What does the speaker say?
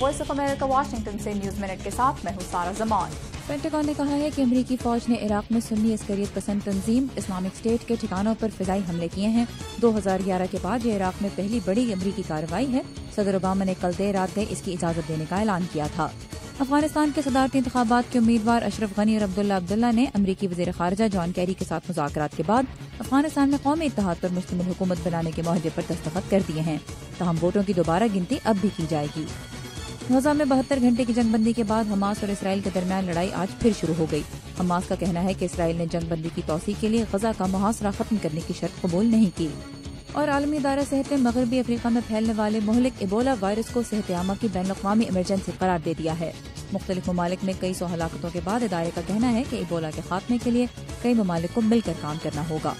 Voice of America, Washington से news minute के साथ मैं हूँ सारा जमान। पेंटागन ने कहा है कि अमरीकी फौज ने इराक में सुन्नी अस्करियत पसंद तंजीम, इस्लामिक स्टेट के ठिकानों पर फिजाई हमले किए हैं। 2011 के बाद ये इराक में पहली बड़ी अमरीकी कार्रवाई है। सदर ओबामा ने कल देर रात गए इसकी इजाज़त देने का ऐलान किया था। अफ़गानिस्तान के सदारती इंतबात के उम्मीदवार अशरफ गनी और अब्दुल्ला अब्दुल्ला ने अमरीकी वजी खारजा जॉन कैरी के साथ मुजाकर के बाद अफ़गानिस्तान में कौमी इतिहाद पर मुश्तमिल हुकूमत बनाने के माहदे पर दस्तखत कर दिए हैं। तहम वोटों की दोबारा गिनती अब भी की जाएगी। गजा में बहत्तर घंटे की जंगबंदी के बाद हमास और इसराइल के दरमियान लड़ाई आज फिर शुरू हो गई। हमास का कहना है कि इसराइल ने जंगबंदी की तोसी के लिए गजा का मुहासरा खत्म करने की शर्त कबूल नहीं की। और आलमी इदारा सेहत ने मगरबी अफ्रीका में फैलने वाले मोहलिक एबोला वायरस को सेहत आमा की बैन अवी इमरजेंसी करार दे दिया है। मुख्तलिफ़ ममालिक में कई सौ हलाकतों के बाद इदारे का कहना है कि इबोला के खात्मे के लिए कई ममालिक को मिलकर काम करना होगा।